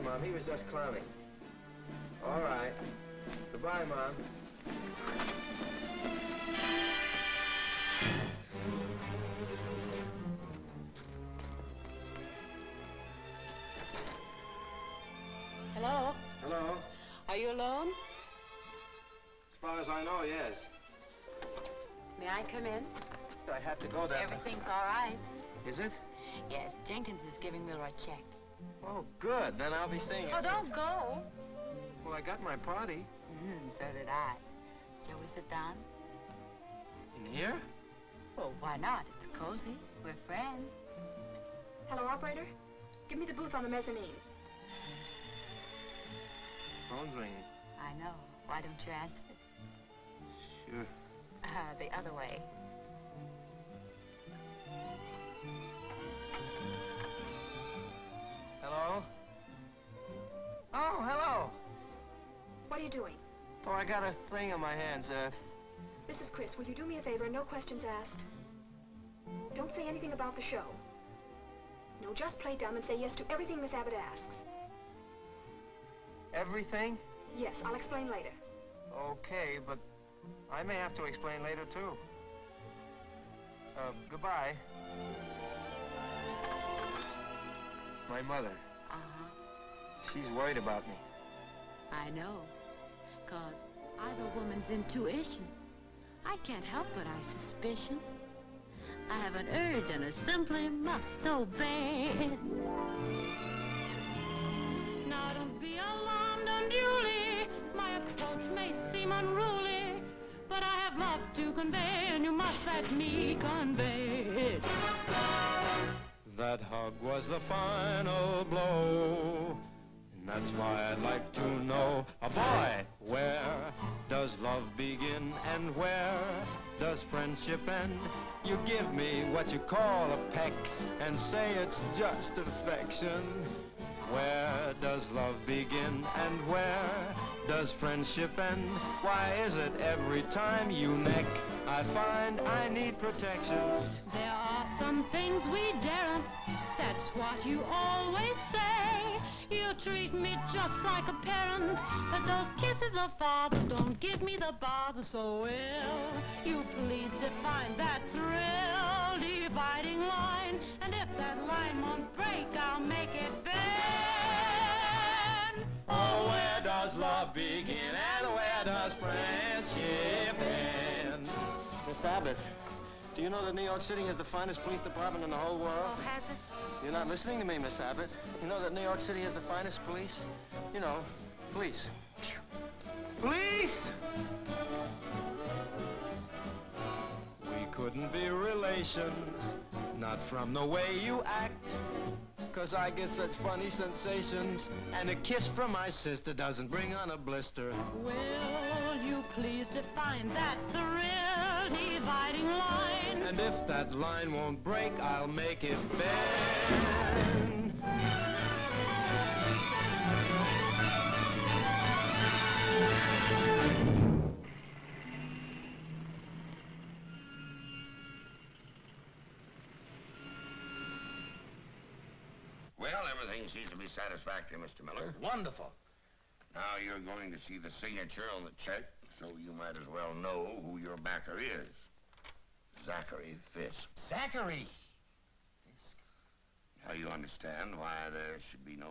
Sorry, Mom. He was just clowning. All right. Goodbye, Mom. Hello? Hello. Are you alone? As far as I know, yes. May I come in? I have to go there. Everything's all right. Is it? Yes, Jenkins is giving Miller a check. Oh, good. Then I'll be seeing you. Oh, don't go. Well, I got my party. Mm, so did I. Shall we sit down? In here? Well, why not? It's cozy. We're friends. Hello, operator? Give me the booth on the mezzanine. Phone's ringing. I know. Why don't you answer it? Sure. Uh, the other way. You doing? Oh, I got a thing on my hands. Uh, This is Chris. Will you do me a favor? No questions asked. Don't say anything about the show. No, just play dumb and say yes to everything Miss Abbott asks. everything? Yes, I'll explain later. Okay, but I may have to explain later, too. Uh, goodbye. My mother. Uh-huh. She's worried about me. I know. Cause I've a woman's intuition. I can't help but I suspicion. I have an urge and I simply must obey. Now don't be alarmed unduly. My approach may seem unruly, but I have love to convey, and you must let me convey it. That hug was the final blow. Does friendship end? You give me what you call a peck and say it's just affection. Where does love begin and where does friendship end? Why is it every time you neck I find I need protection? There are some things we daren't. That's what you always say. You treat me just like a parent, but those kisses of fathers don't give me the bother. So will you please define that thrill dividing line? And if that line won't break, I'll make it bend. Oh, where does love begin and where does friendship end? Miss Abbott, do you know that New York City has the finest police department in the whole world? Oh, has it? You're not listening to me, Miss Abbott. You know that New York City has the finest police? You know, police. Police! We couldn't be relations, not from the way you act. Cause I get such funny sensations. And a kiss from my sister doesn't bring on a blister. Will you please define that thrill? And if that line won't break, I'll make it bend. Well, everything seems to be satisfactory, Mr. Miller. Wonderful. Now you're going to see the signature on the check, so you might as well know who your backer is. Zachary Fisk. Zachary! Fisk. Now you understand why there should be no